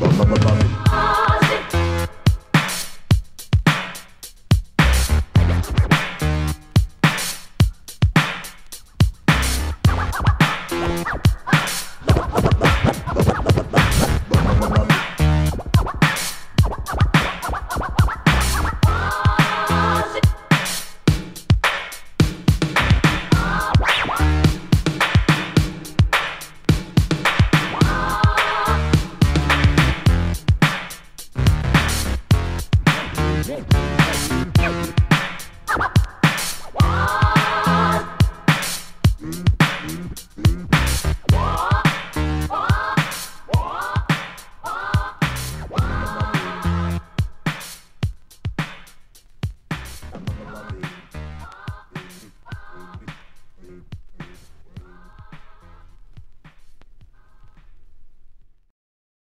バン Music.